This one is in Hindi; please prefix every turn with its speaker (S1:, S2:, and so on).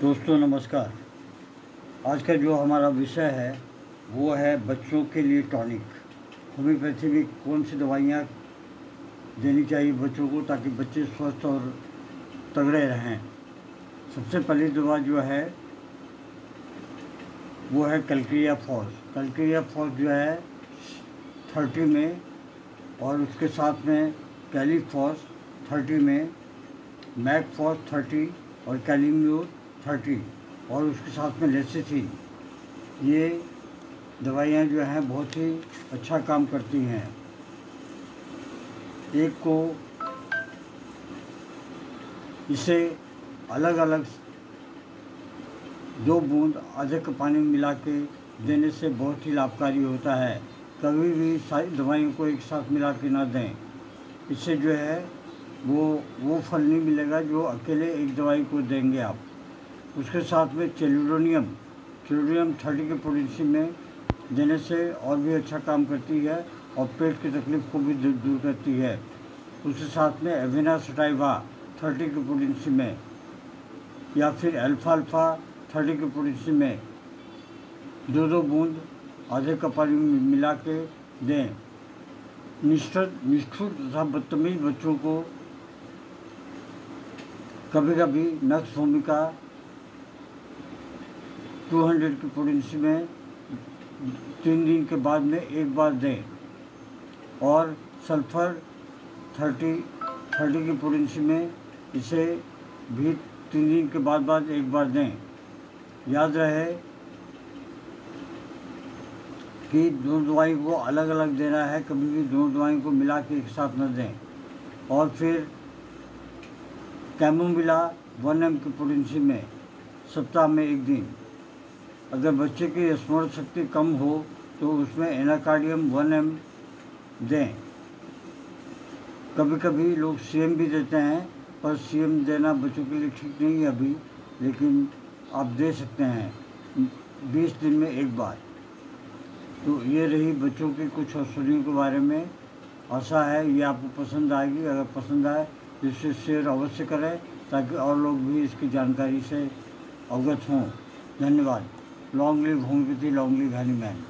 S1: दोस्तों, नमस्कार। आज का जो हमारा विषय है, वो है बच्चों के लिए टॉनिक। होम्योपैथी में कौन सी दवाइयाँ देनी चाहिए बच्चों को ताकि बच्चे स्वस्थ और तगड़े रहें? सबसे पहली दवा जो है, वो है कलक्रिया फॉस। कलक्रिया फॉस जो है, थर्टी में और उसके साथ में कैलीफॉस थर्टी में, मैक फॉस थर्टी और कैलीम्यूर थर्टी और उसके साथ में लेसी थी। ये दवाइयाँ जो हैं बहुत ही अच्छा काम करती हैं। एक को इसे अलग अलग दो बूंद आधे कप पानी में मिला के देने से बहुत ही लाभकारी होता है। कभी भी सारी दवाइयों को एक साथ मिला के ना दें। इससे जो है वो वो फल नहीं मिलेगा जो अकेले एक दवाई को देंगे आप। उसके साथ में चेलुडोनियम चेलुडोनियम थर्टी के पोटेंसी में देने से और भी अच्छा काम करती है और पेट की तकलीफ़ को भी दूर करती है। उसके साथ में एविना सटाइवा थर्टी के पोटेंसी में या फिर अल्फ़ा अल्फ़ा थर्टी के पोटेंसी में दो दो बूंद आधे कप पानी मिला के दें। निष्ठुर निष्ठुर तथा बदतमीज बच्चों को कभी कभी नक्स भूमिका टू हंड्रेड की पोटेंसी में तीन दिन के बाद में एक बार दें। और सल्फ़र थर्टी थर्टी की पोटेंसी में इसे भी तीन दिन के बाद बाद एक बार दें। याद रहे कि दोनों दवाई को अलग अलग देना है, कभी भी दोनों दवाई को मिला के एक साथ न दें। और फिर कैमोमिला वन एम की पोटेंसी में सप्ताह में एक दिन। अगर बच्चे की स्मरण शक्ति कम हो तो उसमें एनाकार्डियम वन एम दें। कभी कभी लोग सी भी देते हैं, पर सी देना बच्चों के लिए ठीक नहीं है अभी, लेकिन आप दे सकते हैं, बीस दिन में एक बार। तो ये रही बच्चों की कुछ औषधियों के बारे में। आशा है ये आपको पसंद आएगी, अगर पसंद आए तो इसे शेयर अवश्य करें, ताकि और लोग भी इसकी जानकारी से अवगत हों। धन्यवाद। Long live homoeopathy long live Hahnemann